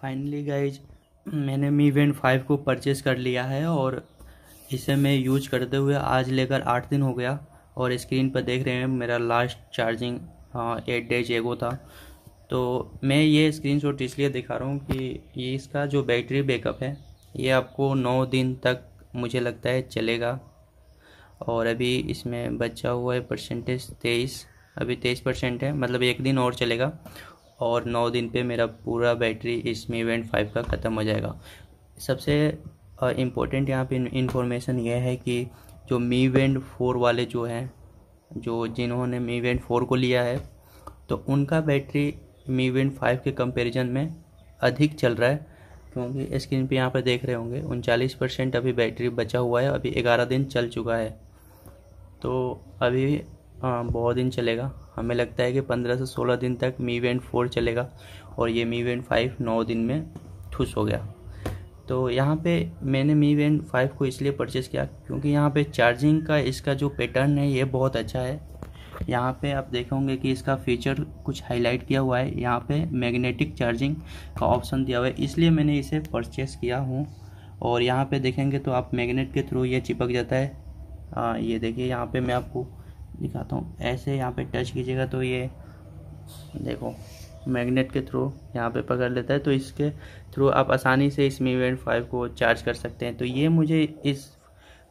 Finally guys मैंने Mi went five को purchase कर लिया है और इसे मैं यूज़ करते हुए आज लेकर आठ दिन हो गया और स्क्रीन पर देख रहे हैं, मेरा लास्ट चार्जिंग एट डेज़ एगो था। तो मैं ये स्क्रीन शॉट इसलिए दिखा रहा हूँ कि ये इसका जो बैटरी बैकअप है, ये आपको नौ दिन तक मुझे लगता है चलेगा। और अभी इसमें बचा हुआ है परसेंटेज तेईस, अभी तेईस परसेंट है मतलब एक दिन और चलेगा। और नौ दिन पे मेरा पूरा बैटरी इस मी वेंट फाइव का ख़त्म हो जाएगा। सबसे इम्पोर्टेंट यहाँ पे इंफॉर्मेशन ये है कि जो मी वेंट फोर वाले जो हैं, जो जिन्होंने मी वेंट फोर को लिया है तो उनका बैटरी मी वेंट फाइव के कंपैरिजन में अधिक चल रहा है, क्योंकि स्क्रीन पे यहाँ पर देख रहे होंगे, उनचालीस परसेंट अभी बैटरी बचा हुआ है, अभी ग्यारह दिन चल चुका है। तो अभी बहुत दिन चलेगा। हमें लगता है कि पंद्रह से सोलह दिन तक मी वेंट फोर चलेगा और ये मी वेंट फाइव नौ दिन में ठुस हो गया। तो यहाँ पे मैंने मी वेंट फाइव को इसलिए परचेज़ किया क्योंकि यहाँ पे चार्जिंग का इसका जो पैटर्न है ये बहुत अच्छा है। यहाँ पे आप देखेंगे कि इसका फीचर कुछ हाईलाइट किया हुआ है। यहाँ पे मैग्नेटिक चार्जिंग का ऑप्शन दिया हुआ है। इसलिए मैंने इसे परचेज़ किया हूँ। और यहाँ पे देखेंगे तो आप मैग्नेट के थ्रू ये चिपक जाता है। आ, ये देखिए यहाँ पे मैं आपको दिखाता हूँ। ऐसे यहाँ पे टच कीजिएगा तो ये, देखो मैग्नेट के थ्रू यहाँ पे पकड़ लेता है। तो इसके थ्रू आप आसानी से इस मी फाइव को चार्ज कर सकते हैं। तो ये मुझे इस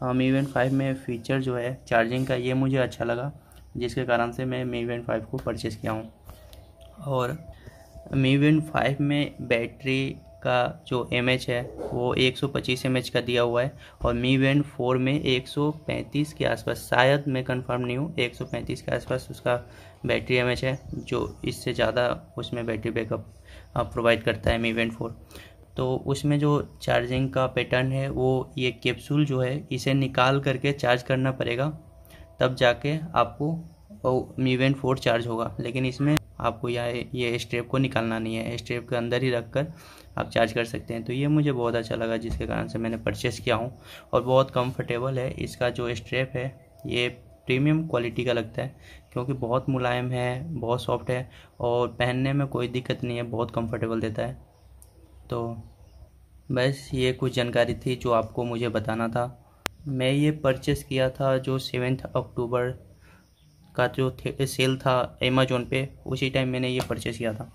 मी फाइव में फ़ीचर जो है चार्जिंग का, ये मुझे अच्छा लगा, जिसके कारण से मैं मी फाइव को परचेज़ किया हूँ। और मी फाइव में बैटरी का जो एम है, वो 125 सौ का दिया हुआ है और मी वेंट फोर में 135 के आसपास, शायद मैं कंफर्म नहीं हूँ 135 के आसपास उसका बैटरी एमएच है, जो इससे ज़्यादा उसमें बैटरी बैकअप प्रोवाइड करता है मी वेंट फोर तो उसमें जो चार्जिंग का पैटर्न है, वो ये कैप्सूल जो है, इसे निकाल करके चार्ज करना पड़ेगा, तब जाके आपको मी वेंट फोर चार्ज होगा। लेकिन इसमें आपको यह ये स्ट्रेप को निकालना नहीं है। स्ट्रेप के अंदर ही रख कर आप चार्ज कर सकते हैं। तो ये मुझे बहुत अच्छा लगा, जिसके कारण से मैंने परचेस किया हूँ और बहुत कंफर्टेबल है। इसका जो स्ट्रेप है, ये प्रीमियम क्वालिटी का लगता है, क्योंकि बहुत मुलायम है, बहुत सॉफ्ट है और पहनने में कोई दिक्कत नहीं है, बहुत कंफर्टेबल देता है। तो बस ये कुछ जानकारी थी जो आपको मुझे बताना था। मैं ये परचेस किया था जो सेवेंथ अक्टूबर का जो सेल था अमेजोन पे उसी टाइम मैंने ये परचेज़ किया था।